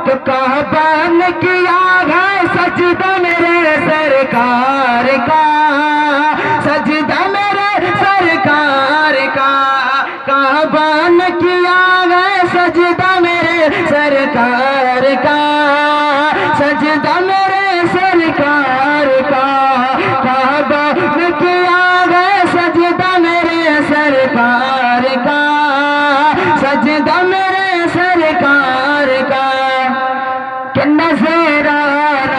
तो कहबा ने किया है, सजदा मेरे सरकार का। सजदा मेरे सरकार का। कहबा ने किया है, सजदा मेरे सरकार का। सजदा मेरे सरकार का। कहबा ने किया है, सजदा मेरे सरकार का। सजदा मेरे nazara